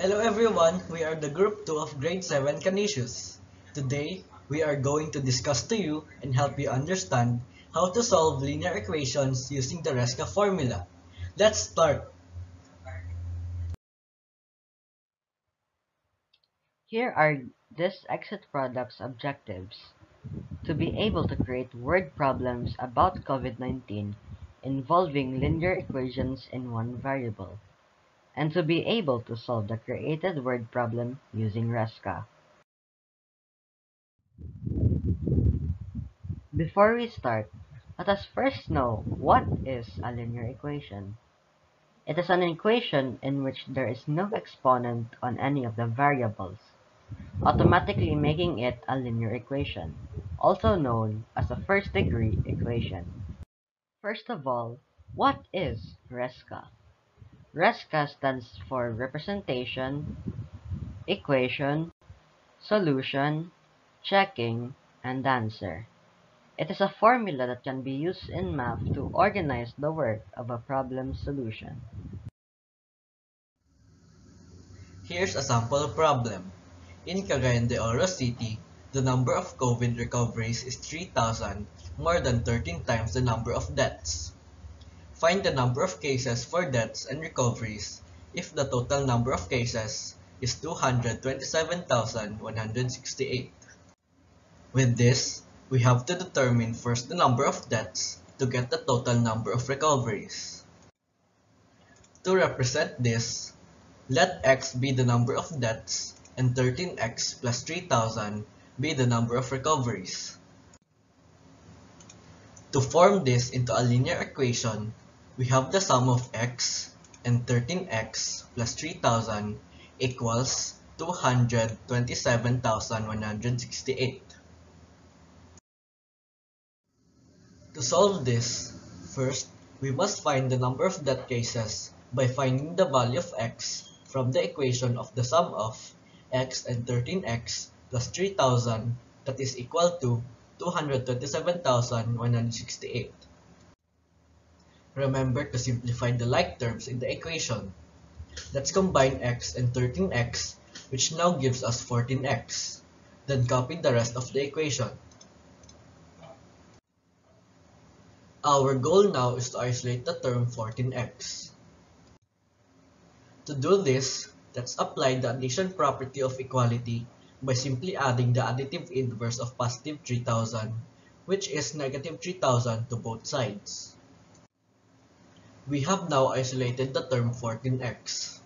Hello everyone, we are the group 2 of grade 7 Canisius. Today, we are going to discuss to you and help you understand how to solve linear equations using the Resca formula. Let's start! Here are this exit product's objectives. To be able to create word problems about COVID-19 involving linear equations in one variable and to be able to solve the created word problem using Resca. Before we start, let us first know what is a linear equation. It is an equation in which there is no exponent on any of the variables, automatically making it a linear equation, also known as a first-degree equation. First of all, what is Resca? RESCA stands for Representation, Equation, Solution, Checking, and Answer. It is a formula that can be used in math to organize the work of a problem solution. Here's a sample problem. In Cagayan de Oro City, the number of COVID recoveries is 3,000, more than 13 times the number of deaths. Find the number of cases for deaths and recoveries if the total number of cases is 227,168. With this, we have to determine first the number of deaths to get the total number of recoveries. To represent this, let x be the number of deaths and 13x plus 3000 be the number of recoveries. To form this into a linear equation, we have the sum of x and 13x plus 3000 equals 227,168. To solve this, first, we must find the number of death cases by finding the value of x from the equation of the sum of x and 13x plus 3000 that is equal to 227,168. Remember to simplify the like terms in the equation. Let's combine x and 13x, which now gives us 14x. Then copy the rest of the equation. Our goal now is to isolate the term 14x. To do this, let's apply the addition property of equality by simply adding the additive inverse of positive 3000, which is negative 3000 to both sides. We have now isolated the term 14x.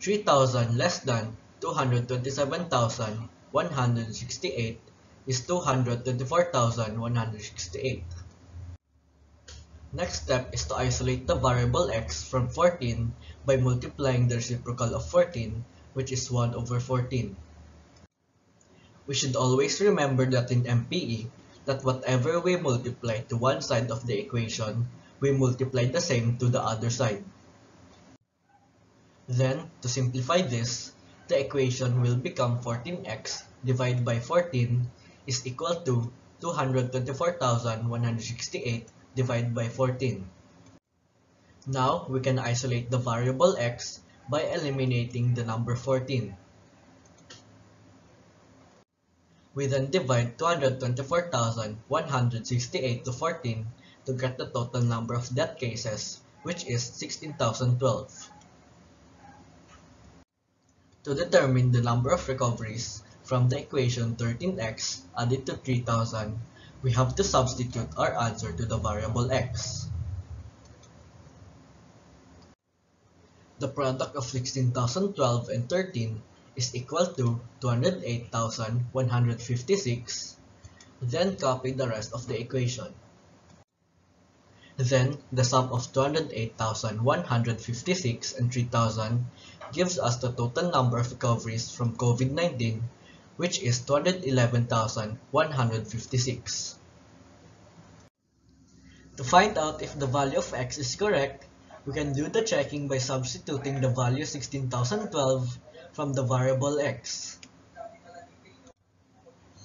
3000 less than 227,168 is 224,168. Next step is to isolate the variable x from 14 by multiplying the reciprocal of 14, which is 1 over 14. We should always remember that in MPE, that whatever we multiply to one side of the equation, we multiply the same to the other side. Then, to simplify this, the equation will become 14x divided by 14 is equal to 224,168 divided by 14. Now, we can isolate the variable x by eliminating the number 14. We then divide 224,168 to 14 to get the total number of death cases, which is 16,012. To determine the number of recoveries from the equation 13x added to 3000, we have to substitute our answer to the variable x. The product of 16,012 and 13 is equal to 208,156, then copy the rest of the equation. Then, the sum of 208,156 and 3,000 gives us the total number of recoveries from COVID-19, which is 211,156. To find out if the value of x is correct, we can do the checking by substituting the value 16,012 from the variable x.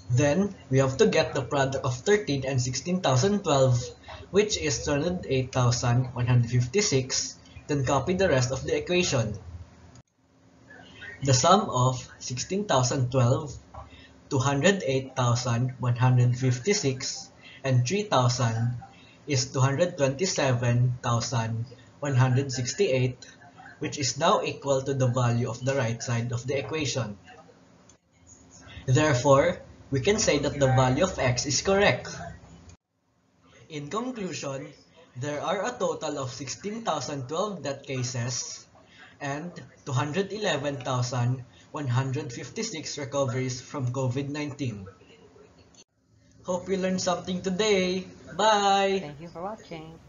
Then, we have to get the product of 13 and 16,012, which is 208,156, then copy the rest of the equation. The sum of 16,012, 208,156, and 3,000 is 227,168, which is now equal to the value of the right side of the equation. Therefore, we can say that the value of x is correct. In conclusion, there are a total of 16,012 death cases and 211,156 recoveries from COVID-19. Hope you learned something today. Bye! Thank you for watching.